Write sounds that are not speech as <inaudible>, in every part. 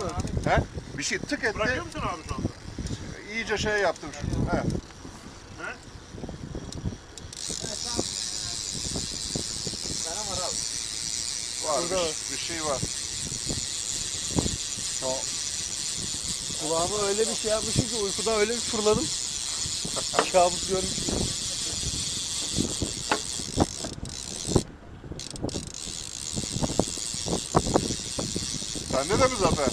mı? He? Bir şey tık etti. Bırakıyor musun abi şu anda? İyice şey yaptım. şu- He. He? Var Burada. bir, bir şey var. Kulağıma öyle bir şey yapmışım ki uykuda öyle bir fırladım. <laughs> Kabus görmüş Sende de mi Zafer?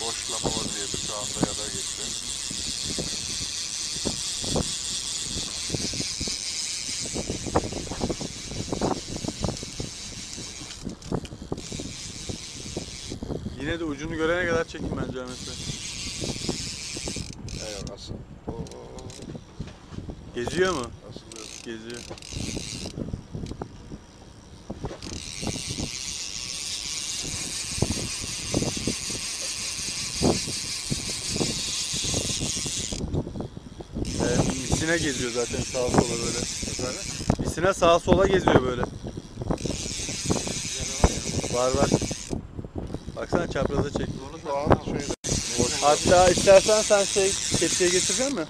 Boşlama vaziyeti şu anda ya da geçti. Yine de ucunu görene kadar çekin bence Ahmet Bey. O, Geziyor mu? asılıyor. Geziyor. Evet, misine geziyor zaten sağa sola böyle. Misine sağa sola geziyor böyle. Var var. Baksana çapraza çek. Hatta istersen sen şey kepçeye getirecek mi?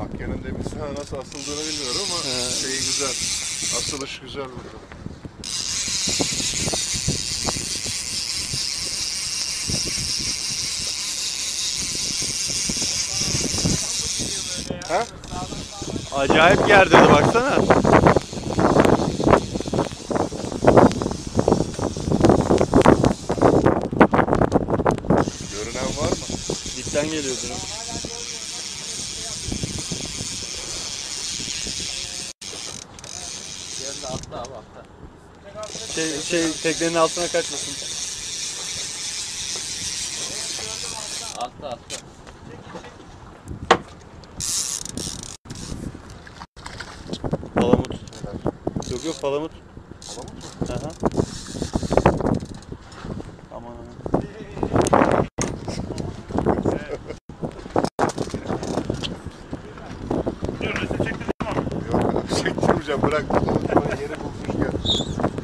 Akyan'ın demin ha, nasıl asıldığını bilmiyorum ama He. şeyi güzel. Asılış güzel burada. Ha? Acayip yer dedi baksana. Görünen var mı? Dipten geliyordu. Yerinde atla abi atla. Şey, şey teknenin altına kaçmasın. Atla atla. Palamut. Yok yok palamut. Palamut mu? Aha. Aman aman. bıraktım. Yeri bulmuşken.